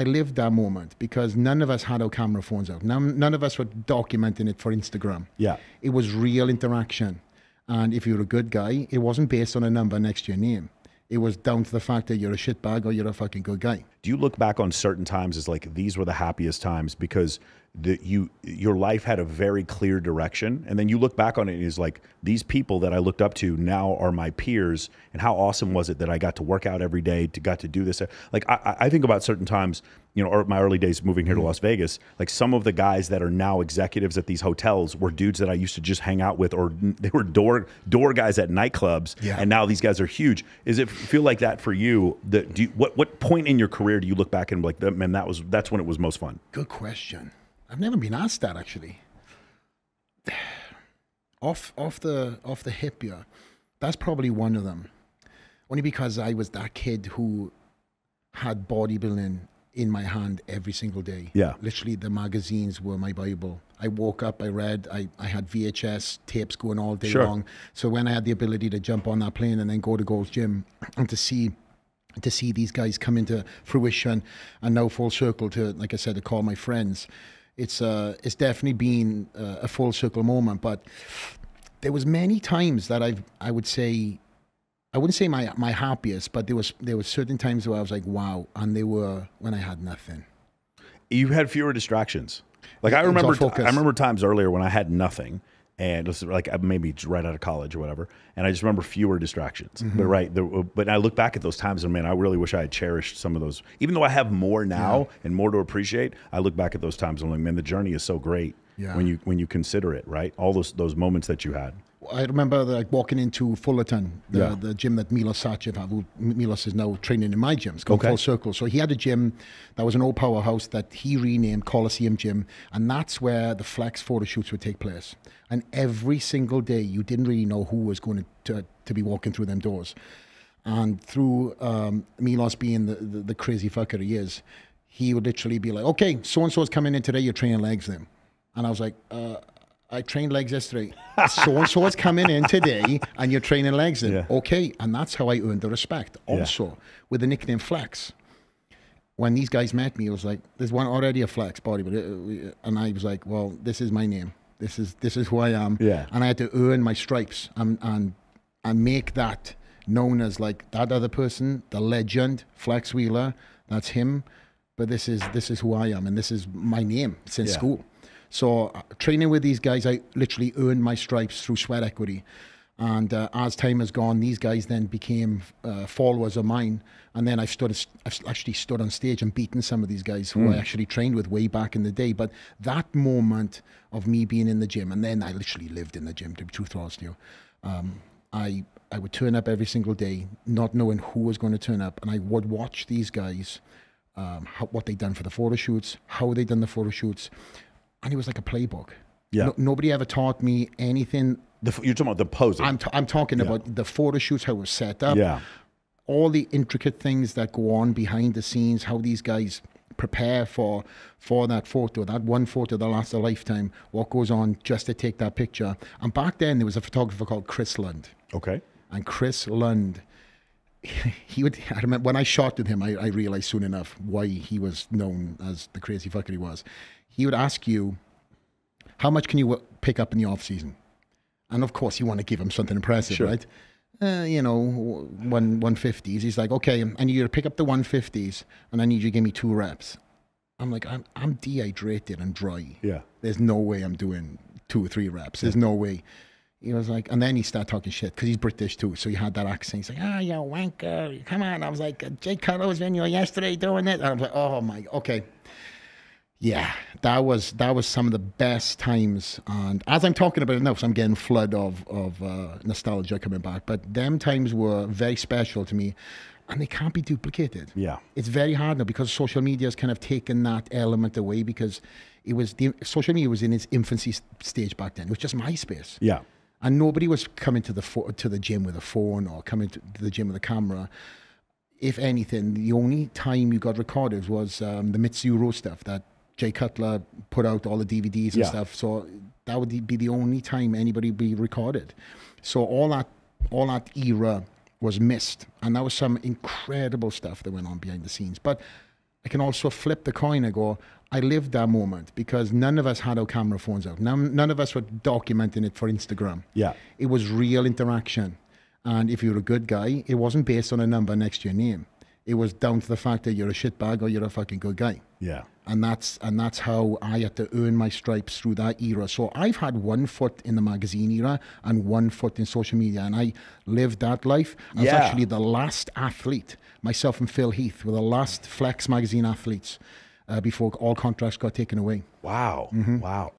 I lived that moment because none of us had our camera phones out. None, none of us were documenting it for Instagram. Yeah. It was real interaction. And if you're a good guy, it wasn't based on a number next to your name. It was down to the fact that you're a shitbag or you're a fucking good guy. Do you look back on certain times as like these were the happiest times because the you your life had a very clear direction, and then you look back on it and it's like these people that I looked up to now are my peers, and how awesome was it that I got to work out every day, to got to do this. Like I, I think about certain times, you know, or my early days moving here to Las Vegas, like some of the guys that are now executives at these hotels were dudes that I used to just hang out with, or they were door door guys at nightclubs, Yeah. and now these guys are huge. Is it feel like that for you? That do you, what what point in your career do you look back and be like, man, that was that's when it was most fun? Good question. I've never been asked that actually. Off off the off the hip here, that's probably one of them. Only because I was that kid who had bodybuilding in my hand every single day. Yeah. Literally the magazines were my Bible. I woke up, I read, I, I had VHS tapes going all day Sure. long. So when I had the ability to jump on that plane and then go to Gold's Gym and to see to see these guys come into fruition and now full circle to like I said to call my friends it's uh it's definitely been uh, a full circle moment but there was many times that I've I would say I wouldn't say my my happiest but there was there was certain times where I was like wow and they were when I had nothing You had fewer distractions. Like I It was all remember. I remember times earlier when I had nothing, and this is like maybe right out of college or whatever, and I just remember fewer distractions. Mm-hmm. But right, there, but I look back at those times and man, I really wish I had cherished some of those. Even though I have more now and more to appreciate, I look back at those times and I'm like, man, the journey is so great Yeah. when you when you consider it. Right, all those those moments that you had. I remember like walking into Fullerton, the, Yeah. the gym that Milos Sarcev had. who Milos is now training in my gym. It's called Okay. Full Circle. So he had a gym that was an old powerhouse that he renamed Coliseum Gym, and that's where the flex photo shoots would take place. And every single day, you didn't really know who was going to to, be walking through them doors. And through um, Milos being the, the, the crazy fucker he is, he would literally be like, "Okay, so and so's coming in today. You're training legs them." And I was like, uh, I trained legs yesterday. So and so is coming in today, and you're training legs. In. Yeah. Okay, and that's how I earned the respect. Also, with the nickname Flex. When these guys met me, it was like, "There's one already a Flex body," but it, and I was like, "Well, this is my name. This is this is who I am." Yeah. And I had to earn my stripes and and and make that known as like that other person, the legend, Flex Wheeler. That's him. But this is this is who I am, and this is my name since Yeah. school. So uh, training with these guys, I literally earned my stripes through sweat equity. And uh, as time has gone, these guys then became uh, followers of mine. And then I've, stood, I've actually stood on stage and beaten some of these guys who I actually trained with way back in the day. But that moment of me being in the gym, and then I literally lived in the gym, to be truthful honest to you. Um, I I would turn up every single day, not knowing who was going to turn up, and I would watch these guys, um, how, what they'd done for the photo shoots, how they'd done the photo shoots, and it was like a playbook. Yeah. No- nobody ever taught me anything. The, you're talking about the posing. I'm, t- I'm talking about the photo shoots, how it was set up, yeah, all the intricate things that go on behind the scenes, how these guys prepare for for that photo, that one photo that lasts a lifetime, what goes on just to take that picture. And back then there was a photographer called Chris Lund. okay, And Chris Lund, he would. I remember when I shot with him, I, I realized soon enough why he was known as the crazy fucker he was. He would ask you, "How much can you pick up in the off season?" And of course, you want to give him something impressive, Sure. right? Uh, you know, one one fifties. He's like, "Okay, I need you to pick up the one fifties, and I need you to give me two reps." I'm like, "I'm I'm dehydrated and dry." yeah, there's no way I'm doing two or three reps. There's no way. He was like, and then he started talking shit because he's British too. So he had that accent. He's like, ah, you wanker, come on. I was like, Jay Cutler was in here yesterday doing it. And I was like, oh my, okay. Yeah, that was that was some of the best times. And as I'm talking about it now, so I'm getting flood of of uh, nostalgia coming back. But them times were very special to me, and they can't be duplicated yeah. it's very hard now because social media has kind of taken that element away because it was the social media was in its infancy stage back then. It was just MySpace, Yeah. and nobody was coming to the to the gym with a phone or coming to the gym with a camera. If anything, the only time you got recorded was um, the Mitsuru stuff that Jay Cutler put out all the DVDs and Yeah. stuff. So that would be the only time anybody would be recorded. So all that all that era was missed, and that was some incredible stuff that went on behind the scenes. But I can also flip the coin and go, I lived that moment because none of us had our camera phones out. None, none of us were documenting it for Instagram. Yeah. It was real interaction. And if you're a good guy, it wasn't based on a number next to your name. It was down to the fact that you're a shitbag or you're a fucking good guy. Yeah. And that's and that's how I had to earn my stripes through that era. So I've had one foot in the magazine era and one foot in social media, and I lived that life. I was actually the last athlete. Myself and Phil Heath were the last Flex magazine athletes uh, before all contracts got taken away. Wow. Wow.